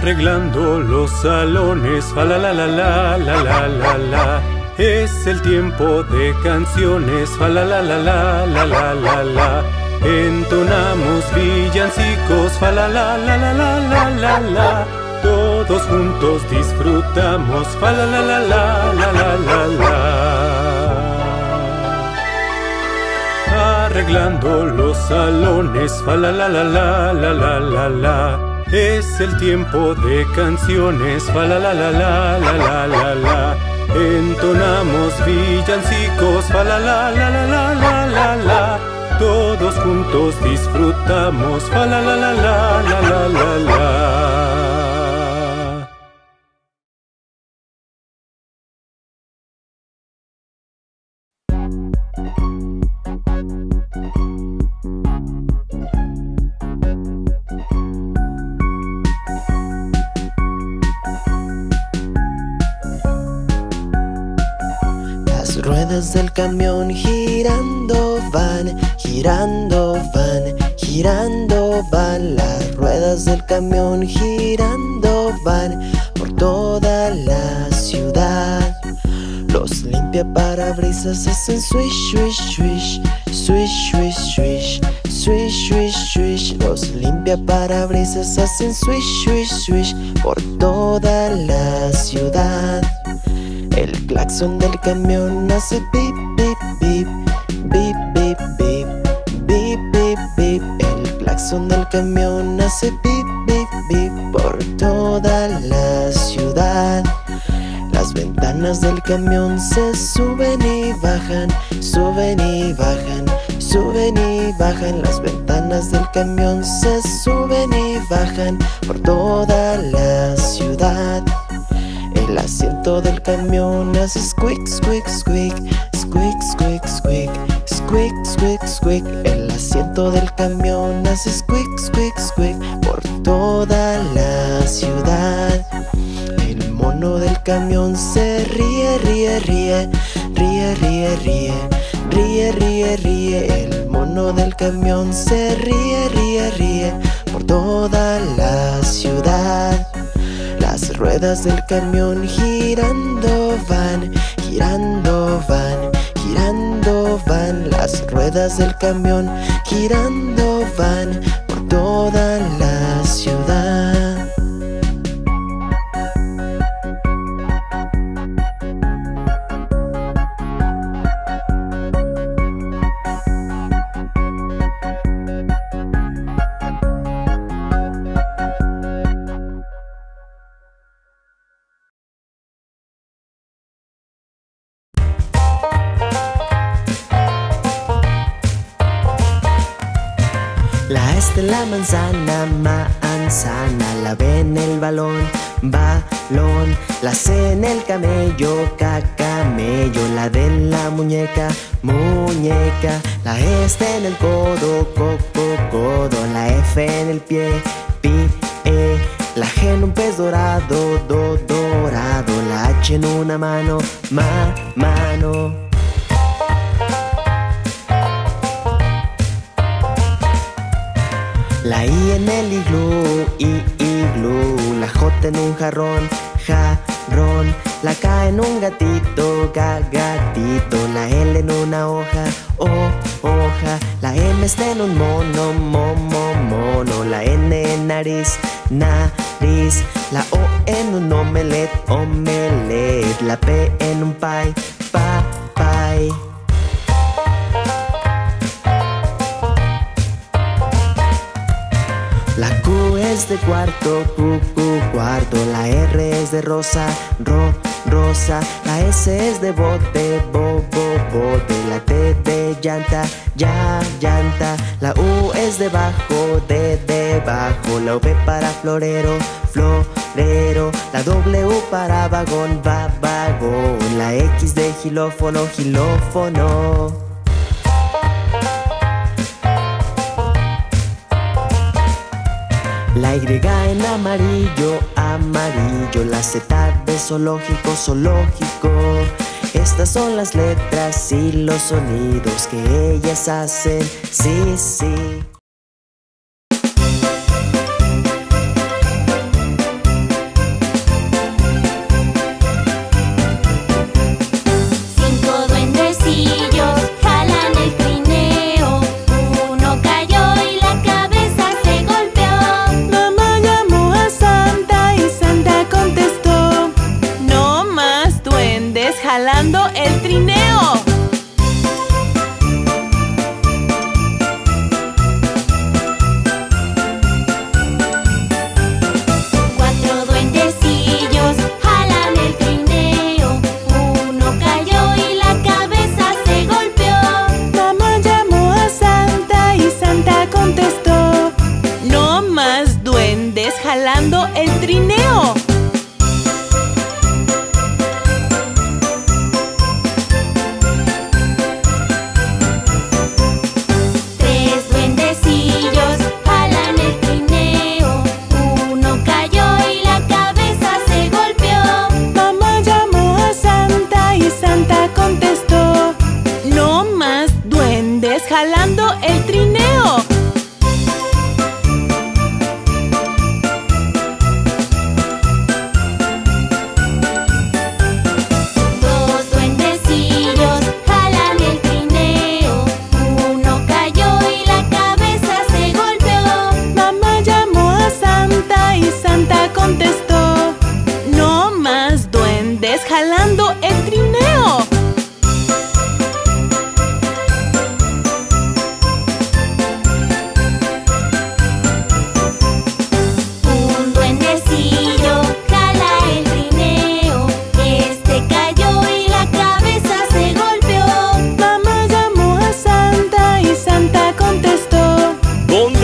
Arreglando los salones, fa la la la la la la la. Es el tiempo de canciones, fa la la la la la la la. Entonamos villancicos, fa la la la la la la. Todos juntos disfrutamos, fa la la la la la la la la. Arreglando los salones, fa la la la la la la la. Es el tiempo de canciones, fa la la la la la la la. Entonamos villancicos, fa la la la la la la la. Todos juntos disfrutamos, fa la la la la la la la. Ruedas del camión girando van, girando van, girando van. Las ruedas del camión girando van por toda la ciudad. Los limpia parabrisas hacen swish, swish, swish, swish, swish, swish, swish, swish, swish. Los limpia parabrisas hacen swish, swish, swish por toda la ciudad. El claxon del camión hace bip, bip, bip, bip, bip, bip, bip, bip, bip. El claxon del camión hace bip, bip, bip por toda la ciudad. Las ventanas del camión se suben y bajan, suben y bajan, suben y bajan. Las ventanas del camión se suben y bajan por toda la ciudad. El asiento del camión hace squeak, squeak, squeak, squeak, squeak, squeak, squeak, squeak, squeak. El asiento del camión hace squeak, squeak, squeak por toda la ciudad. El mono del camión se ríe, ríe, ríe, ríe, ríe, ríe, ríe, ríe, ríe. El mono del camión se ríe, ríe, ríe por toda la ciudad. Las ruedas del camión girando van, girando van, girando van. Las ruedas del camión girando van por toda la La S de la manzana, manzana, la B en el balón, balón, la C en el camello, cacamello, la D en la muñeca, muñeca, la E está en el codo, coco, codo, la F en el pie, pie, la G en un pez dorado, do, dorado, la H en una mano, ma, mano. La I en el iglú, i, iglú. La J en un jarrón, jarrón La K en un gatito, ga, gatito. La L en una hoja, o, hoja. La M está en un mono, momo, mono. La N en nariz, nariz. La O en un omelet, omelet. La P en un pie, pa, pie es de cuarto, Q, Q, cuarto. La R es de rosa, ro, rosa. La S es de bote, bo, bo, bote. La T de llanta, ya, llanta. La U es de bajo, de debajo. La V para florero, florero. La W para vagón, va, vagón. La X de gilófono, gilófono. La Y en amarillo, amarillo. La Z de zoológico, zoológico. Estas son las letras y los sonidos que ellas hacen. Sí, sí. jalando el trineo.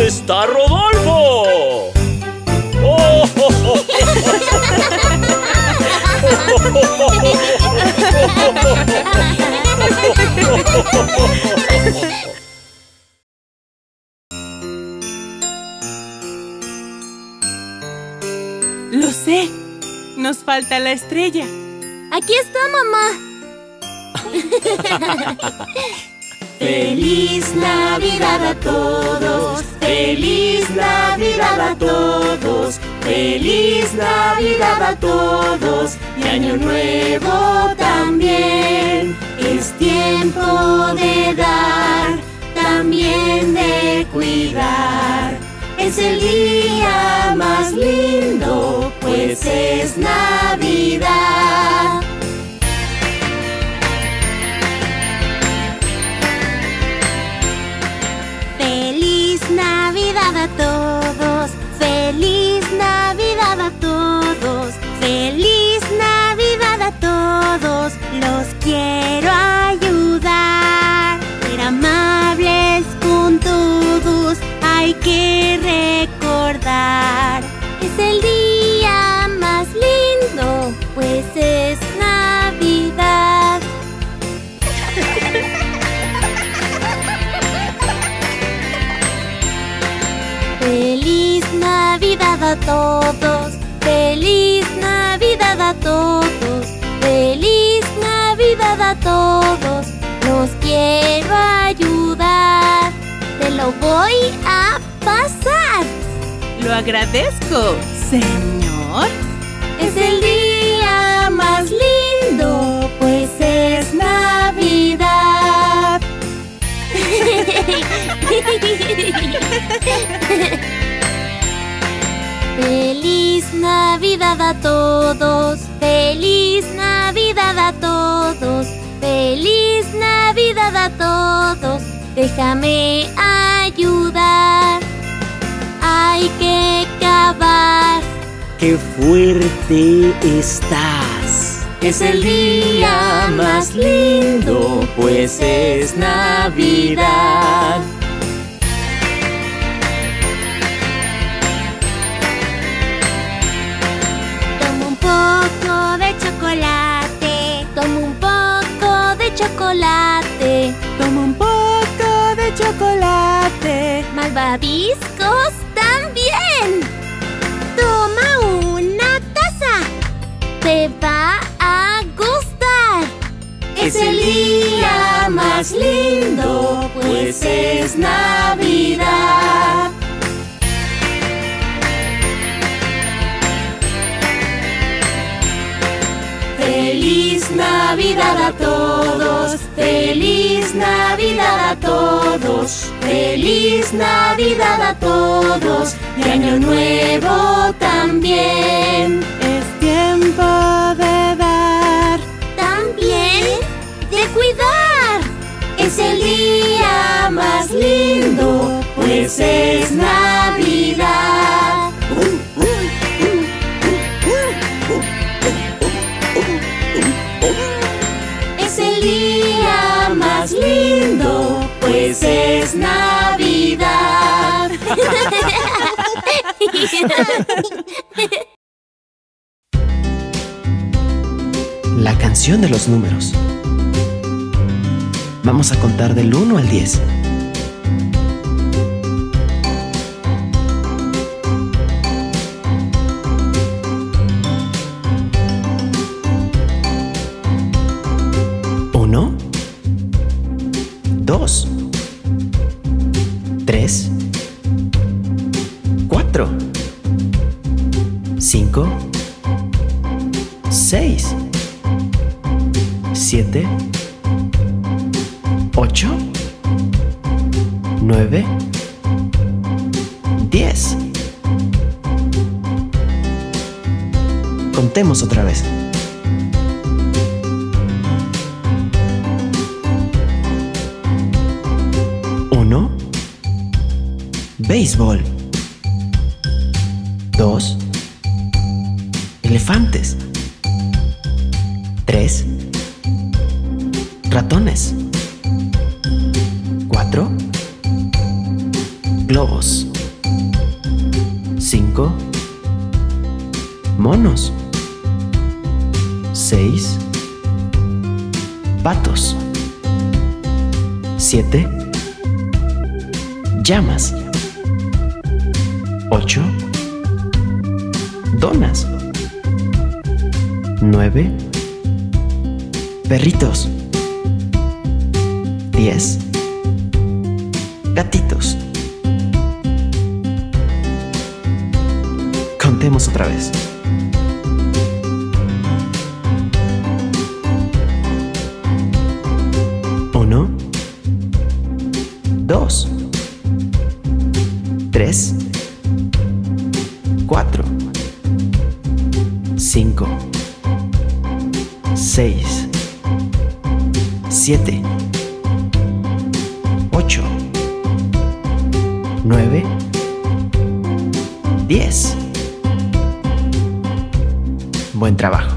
está Rodolfo? Lo sé. Nos falta la estrella. Aquí está, mamá. Feliz Navidad a todos feliz Navidad a todos, feliz Navidad a todos y Año Nuevo también. Es tiempo de dar, también de cuidar. Es el día más lindo, pues es Navidad. Todos, feliz Navidad a todos, feliz Navidad a todos, los quiero ayudar, ser amables con todos, hay que recordar, a todos, feliz Navidad a todos, feliz Navidad a todos, los quiero ayudar, te lo voy a pasar. Lo agradezco, señor. Es el día más lindo, pues es Navidad. Feliz Navidad a todos, feliz Navidad a todos, feliz Navidad a todos, déjame ayudar, hay que cavar. ¡Qué fuerte estás! Es el día más lindo, pues es Navidad. Malvaviscos también. Toma una taza, te va a gustar. Es el día más lindo, pues es Navidad. Feliz Navidad a todos, feliz todos, feliz Navidad a todos y Año Nuevo también. Es tiempo de dar, también de cuidar. Es el día más lindo, pues es Navidad. La canción de los números. Vamos a contar del 1 al 10. Uno, dos, 5, 6, 7, 8, 9, 10. Contemos otra vez. Uno. Béisbol. Dos elefantes. Tres, ratones. Cuatro, globos. Cinco, monos. Seis, patos. Siete, llamas. Ocho, donas. Nueve. Perritos. Diez. Gatitos. Contemos otra vez. Uno. Dos. Tres. Cuatro. Cinco. Seis. Siete. Ocho. Nueve. Diez. Buen trabajo.